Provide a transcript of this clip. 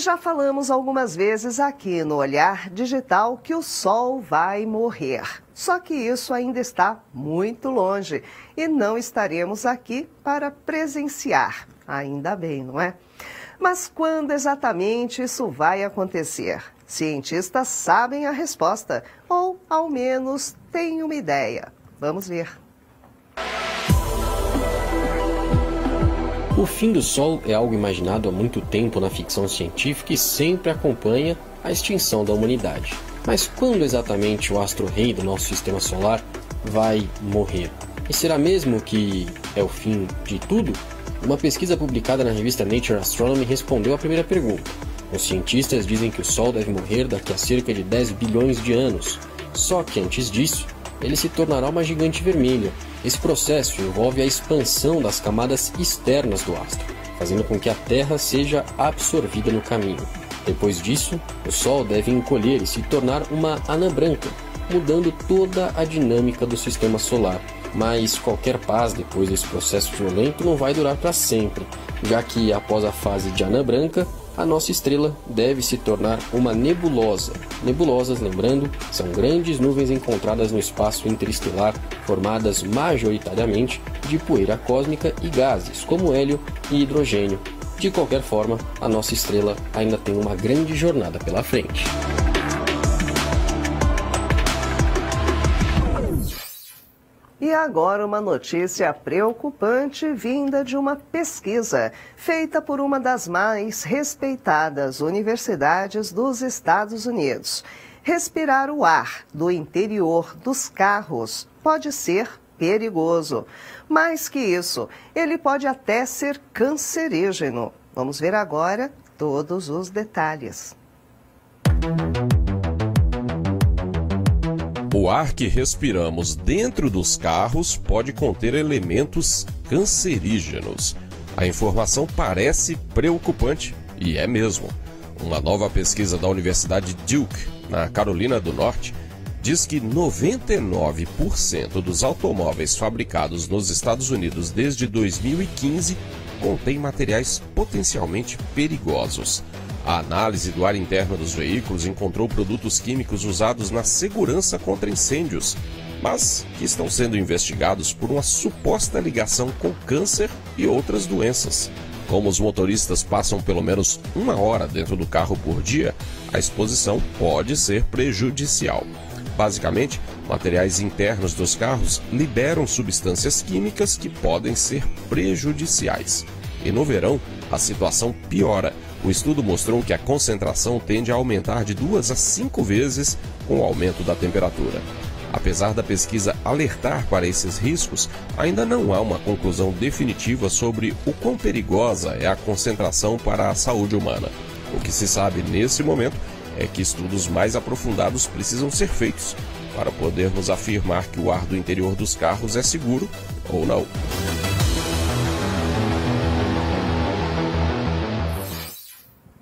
já falamos algumas vezes aqui no Olhar Digital que o Sol vai morrer. Só que isso ainda está muito longe e não estaremos aqui para presenciar. Ainda bem, não é? Mas quando exatamente isso vai acontecer? Cientistas sabem a resposta, ou ao menos têm uma ideia. Vamos ver. O fim do Sol é algo imaginado há muito tempo na ficção científica e sempre acompanha a extinção da humanidade. Mas quando exatamente o astro-rei do nosso sistema solar vai morrer? E será mesmo que é o fim de tudo? Uma pesquisa publicada na revista Nature Astronomy respondeu à primeira pergunta. Os cientistas dizem que o Sol deve morrer daqui a cerca de 10 bilhões de anos. Só que antes disso, ele se tornará uma gigante vermelha. Esse processo envolve a expansão das camadas externas do astro, fazendo com que a Terra seja absorvida no caminho. Depois disso, o Sol deve encolher e se tornar uma anã branca, mudando toda a dinâmica do sistema solar. Mas qualquer paz depois desse processo violento não vai durar para sempre, já que após a fase de anã branca, a nossa estrela deve se tornar uma nebulosa. Nebulosas, lembrando, são grandes nuvens encontradas no espaço interestelar, formadas majoritariamente de poeira cósmica e gases, como hélio e hidrogênio. De qualquer forma, a nossa estrela ainda tem uma grande jornada pela frente. E agora uma notícia preocupante vinda de uma pesquisa feita por uma das mais respeitadas universidades dos Estados Unidos. Respirar o ar do interior dos carros pode ser perigoso. Mais que isso, ele pode até ser cancerígeno. Vamos ver agora todos os detalhes. O ar que respiramos dentro dos carros pode conter elementos cancerígenos. A informação parece preocupante e é mesmo. Uma nova pesquisa da Universidade Duke, na Carolina do Norte, diz que 99% dos automóveis fabricados nos Estados Unidos desde 2015 contêm materiais potencialmente perigosos. A análise do ar interno dos veículos encontrou produtos químicos usados na segurança contra incêndios, mas que estão sendo investigados por uma suposta ligação com câncer e outras doenças. Como os motoristas passam pelo menos uma hora dentro do carro por dia, a exposição pode ser prejudicial. Basicamente, materiais internos dos carros liberam substâncias químicas que podem ser prejudiciais. E no verão, a situação piora o estudo mostrou que a concentração tende a aumentar de duas a cinco vezes com o aumento da temperatura. Apesar da pesquisa alertar para esses riscos, ainda não há uma conclusão definitiva sobre o quão perigosa é a concentração para a saúde humana. O que se sabe nesse momento é que estudos mais aprofundados precisam ser feitos para podermos afirmar que o ar do interior dos carros é seguro ou não.